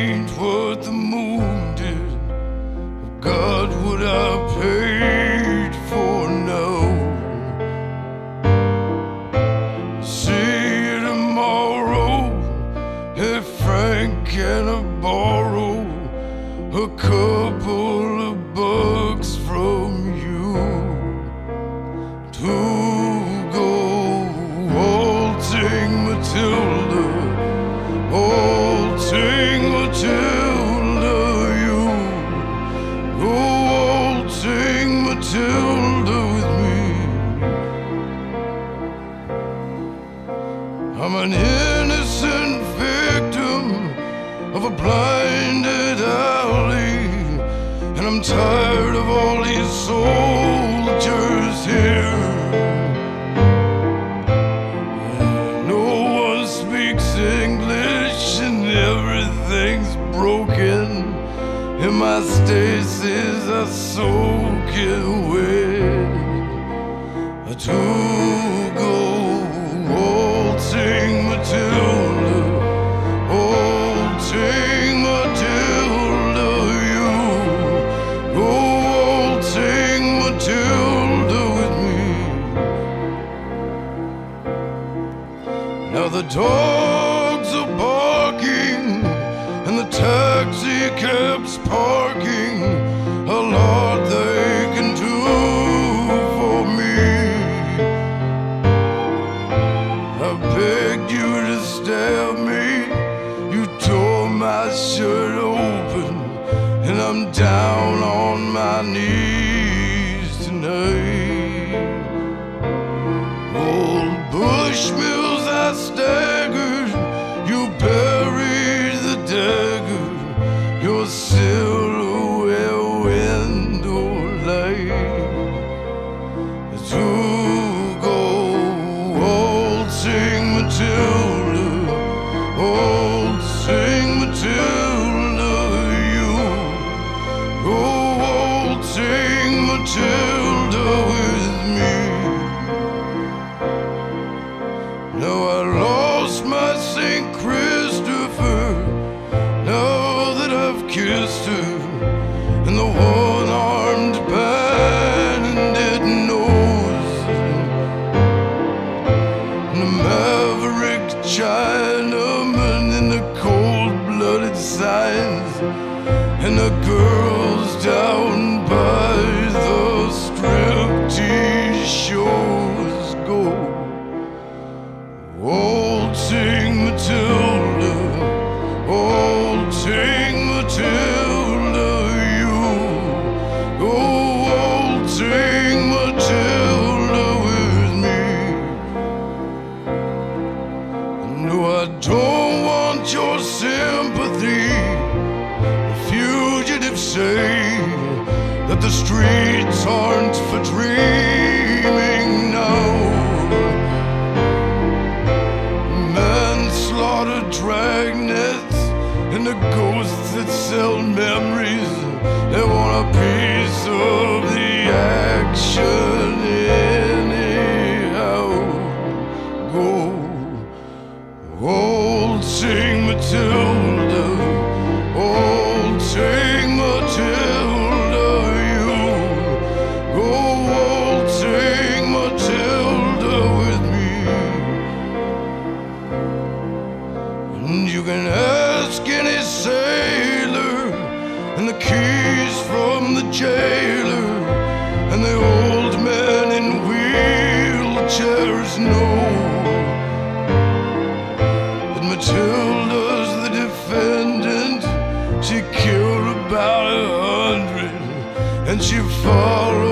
change what the moon did. God, would I paid for now. See you tomorrow if Frank can I borrow a couple of bucks from you to go waltzing Matilda. I'm an innocent victim of a blinded alley, and I'm tired of all these soldiers here. No one speaks English, and everything's broken. And my stasis are soaking wet. To go waltzing Matilda, waltzing I begged you to stab me. You tore my shirt open, and I'm down on my knees Matilda with me. Now I lost my St. Christopher. Now that I've kissed her, and the one armed bandit knows, and the maverick Chinaman in the cold blooded signs, and the girls down Waltzing Matilda, waltzing Matilda, you go waltzing Matilda with me. No, I don't want your sympathy. The fugitives say that the streets aren't for dreaming Manslaughter, and the ghosts that sell memories. They want a piece of the action you can ask any sailor and the keys from the jailer and the old men in wheelchairs know that Matilda's the defendant. She killed about a hundred and she follows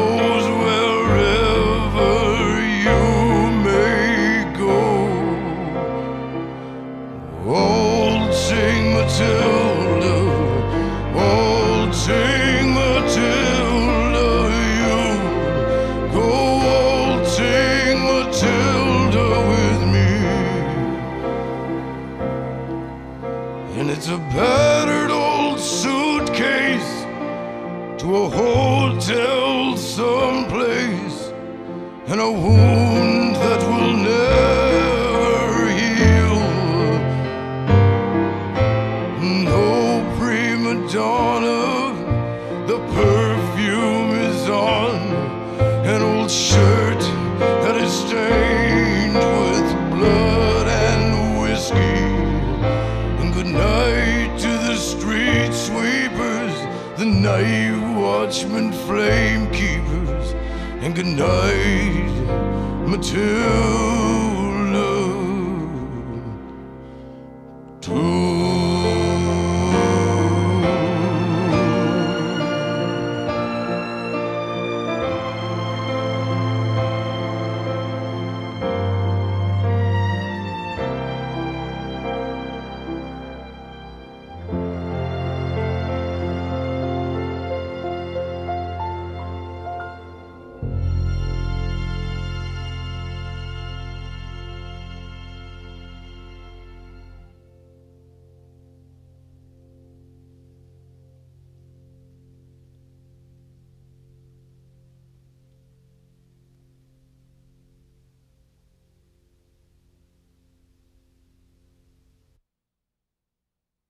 to a hotel someplace and a wound that will never heal. No prima donna, the night watchmen, flame keepers. And good night, Matilda.